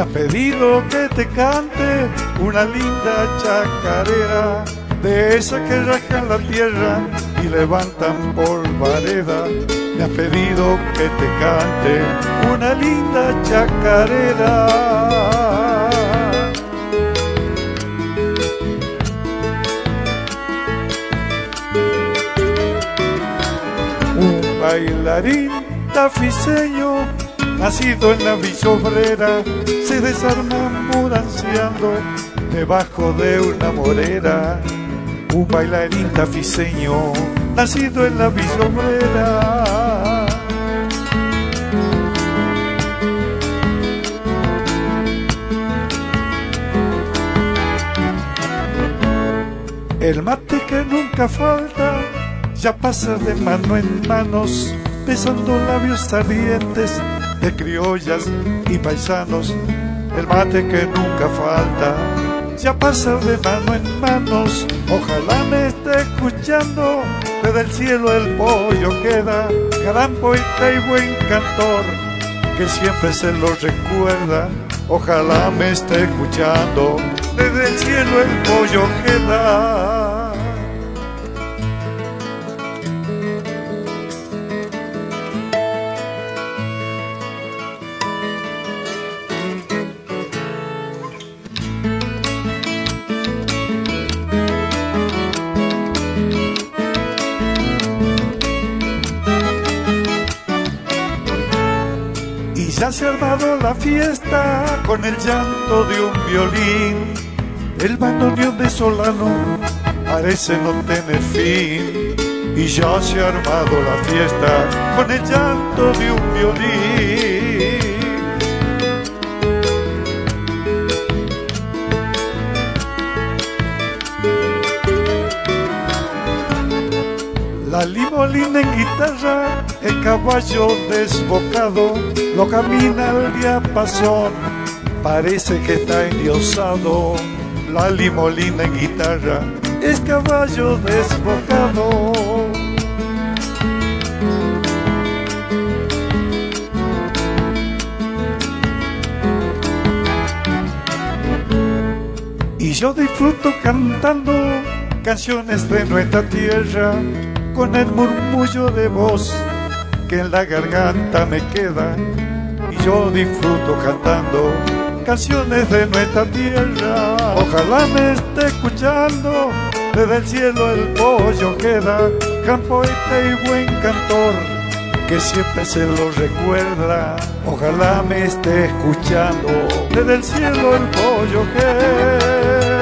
ha pedido que te cante una linda chacarera, de esa que rajan la tierra y levantan polvareda. Me ha pedido que te cante una linda chacarera. Un bailarín tafiseño nacido en la villa obrera, se desarma mudanciando debajo de una morera. Un bailarín tafiseño, nacido en la villa obrera. El mate que nunca falta, ya pasa de mano en manos, besando labios ardientes de criollas y paisanos, el mate que nunca falta, ya pasa de mano en manos, ojalá me esté escuchando, desde el cielo el pollo queda, gran poeta y buen cantor, que siempre se lo recuerda, ojalá me esté escuchando, desde el cielo el pollo queda. Se ha armado la fiesta con el llanto de un violín. El bandoneón de Solano parece no tener fin. Y ya se ha armado la fiesta con el llanto de un violín. La limolina en guitarra, el caballo desbocado, lo camina el diapasón, parece que está endiosado. La limolina en guitarra, es caballo desbocado. Y yo disfruto cantando canciones de nuestra tierra con el murmullo de voz que en la garganta me queda. Y yo disfruto cantando canciones de nuestra tierra. Ojalá me esté escuchando, desde el cielo el pollo queda, gran poeta y buen cantor que siempre se lo recuerda. Ojalá me esté escuchando, desde el cielo el pollo queda.